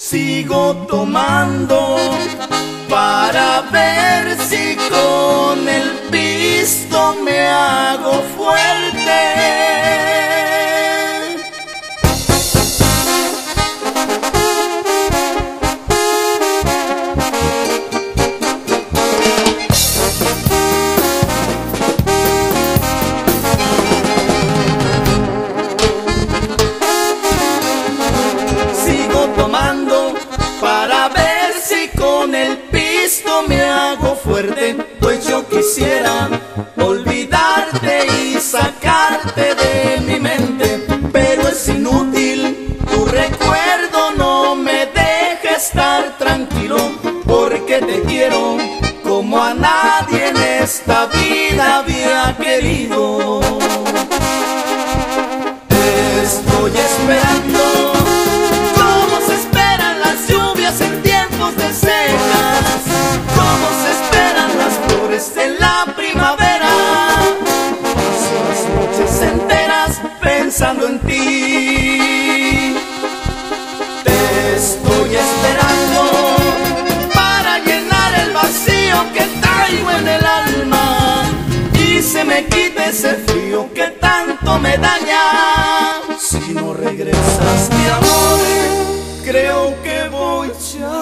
Sigo tomando para ver si Pues yo quisiera olvidarte y sacarte de mi mente, pero es inútil. Tu recuerdo no me deja estar tranquilo, porque te quiero como a nadie en esta vida había querido. Primavera. Paso las noches enteras pensando en ti. Te estoy esperando para llenar el vacío que traigo en el alma y se me quite ese frío que tanto me daña. Si no regresas, mi amor, creo que voy ya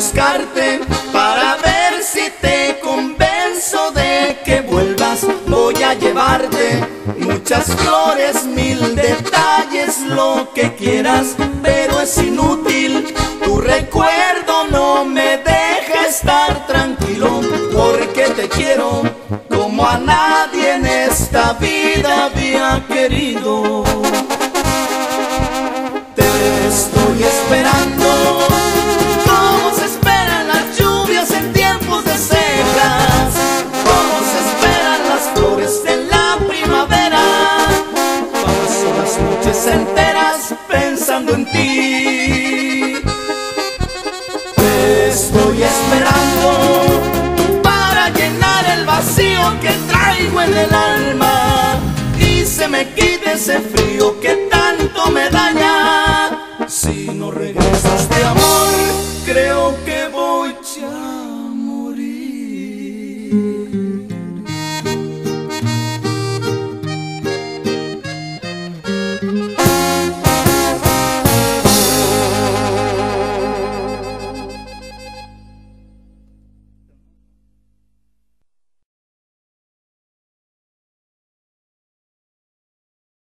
buscarte para ver si te convenzo de que vuelvas. Voy a llevarte muchas flores, mil detalles, lo que quieras, pero es inútil. Tu recuerdo no me deja estar tranquilo, porque te quiero como a nadie en esta vida había querido. Te estoy esperando en ti. Te estoy esperando para llenar el vacío que traigo en el alma y se me quite ese frío que tanto me daña. Si no regresas de amor, creo que